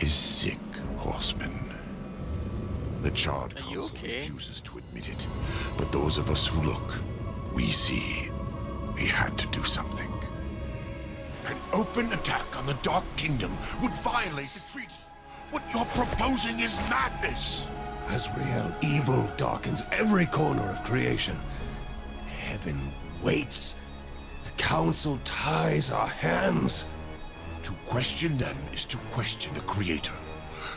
is sick, horsemen. The Charred Council okay? refuses to admit it, but those of us who look, we see. We had to do something. An open attack on the Dark Kingdom would violate the treaty. What you're proposing is madness! Azrael, evil darkens every corner of creation. Heaven waits. The Council ties our hands. To question them is to question the Creator.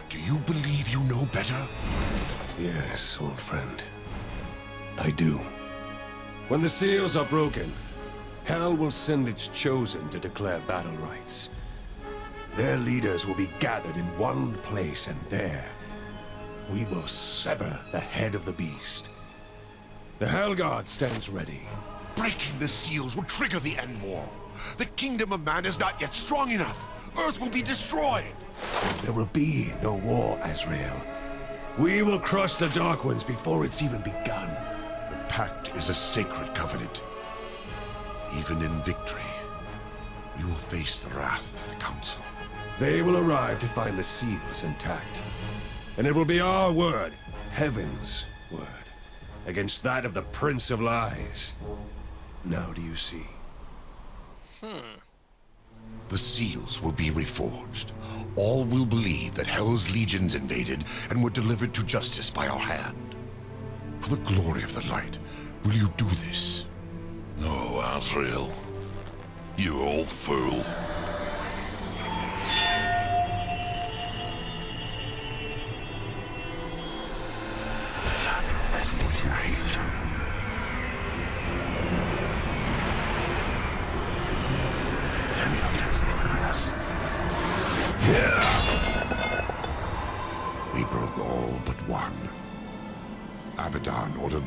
Do you believe you know better? Yes, old friend. I do. When the seals are broken, Hell will send its chosen to declare battle rights. Their leaders will be gathered in one place, and there, we will sever the head of the beast. The Hellguard stands ready. Breaking the seals will trigger the End War. The Kingdom of Man is not yet strong enough. Earth will be destroyed. There will be no war, Azrael. We will crush the Dark Ones before it's even begun. The Pact is a sacred covenant. Even in victory, you will face the wrath of the Council. They will arrive to find the seals intact. And it will be our word, Heaven's word, against that of the Prince of Lies. Now do you see? Hmm. The seals will be reforged. All will believe that Hell's legions invaded and were delivered to justice by our hand. For the glory of the light, will you do this? No, Azrael. You old fool.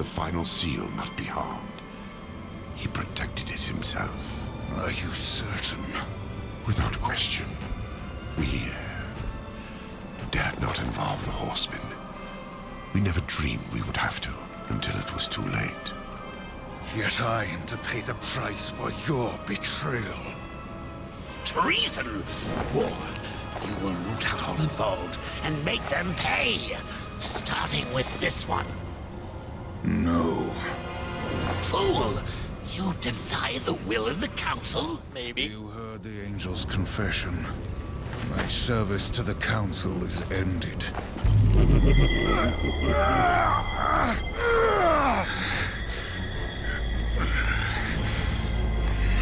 The final seal not be harmed. He protected it himself. Are you certain? Without question. We uh, dared not involve the horsemen. We never dreamed we would have to, until it was too late. Yet I am to pay the price for your betrayal. Treason! War. You will root out all involved and make them pay. Starting with this one. No. Fool! You deny the will of the Council? Maybe. You heard the Angel's confession. My service to the Council is ended.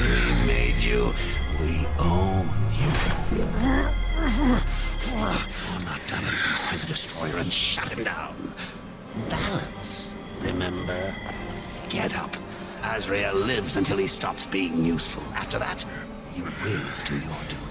We made you. We own you. You're not done until you find the Destroyer and shut him down. Balance, remember? Get up. Azrael lives until he stops being useful. After that, you will do your duty.